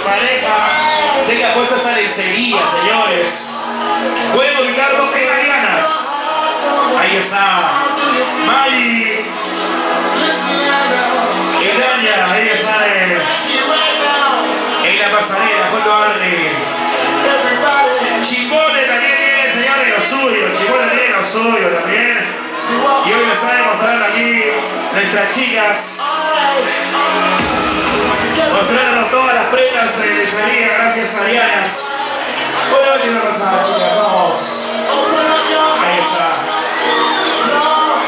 su pareja tenga puesta esa lencería, señores. Pueden ubicar dos Marianas. Ahí está. May. Italia, ahí está. En la pasarela, junto a Arnie. Chimone también señores, lo suyo. Chimone tiene lo suyo también. Y hoy les va a demostrar aquí nuestras chicas. Mostrarnos todas las prendas de lencería, gracias Arianas. Bueno, ¿qué va a pasar, chicas? Vamos. Ahí está.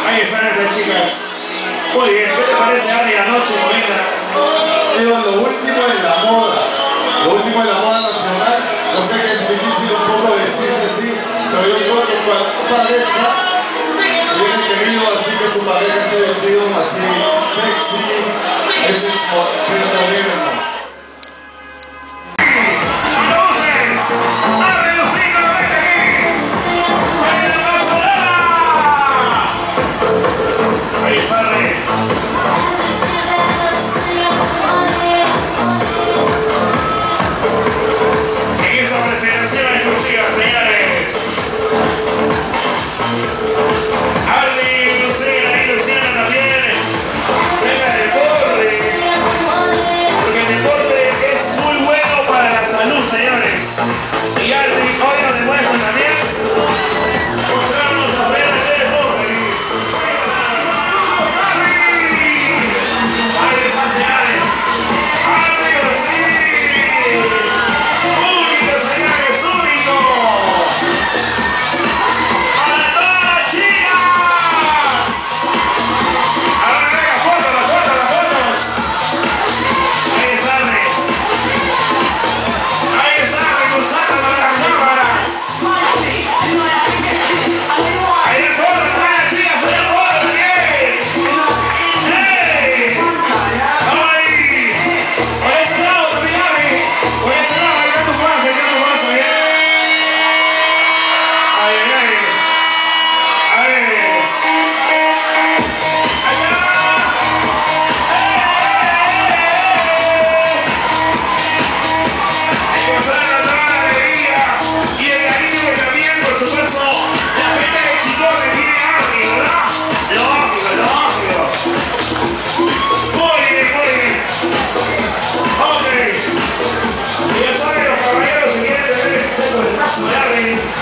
Ahí están nuestras chicas. Muy bien, ¿qué te parece, Ari, la noche bonita? Digo, lo último de la moda, lo último de la moda nacional, no sé que es difícil un poco decirse así, pero yo creo que pareja viene querido así que su pareja esté vestido así, sexy, This is for Cynthia Lieberman.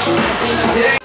Yeah.